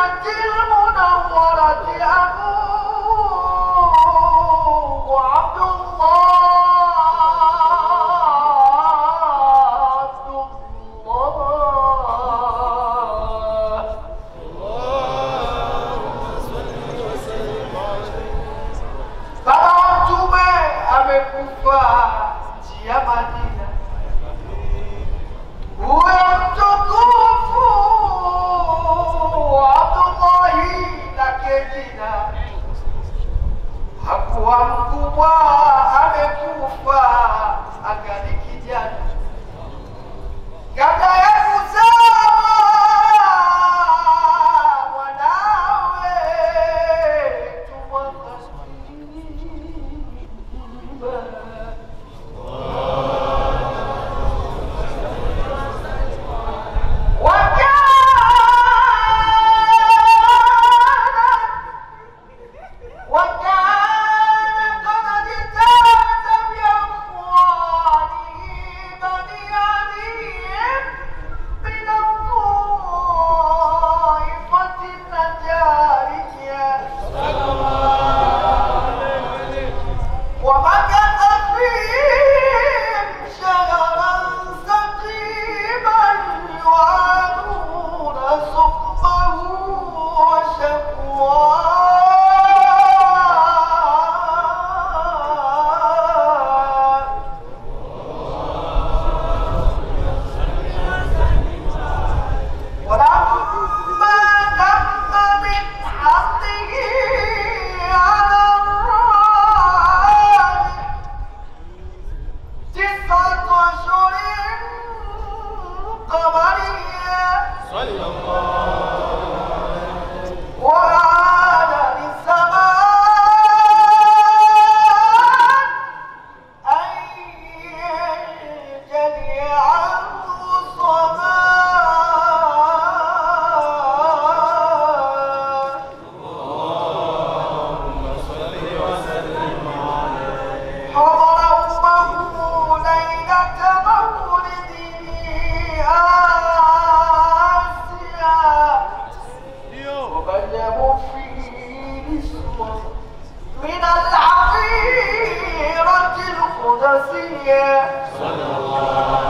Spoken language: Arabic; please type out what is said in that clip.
但不懂我的脚步。pourquoi قمرية صلى الله من العقيرة القدسية. صلى الله عليه وسلم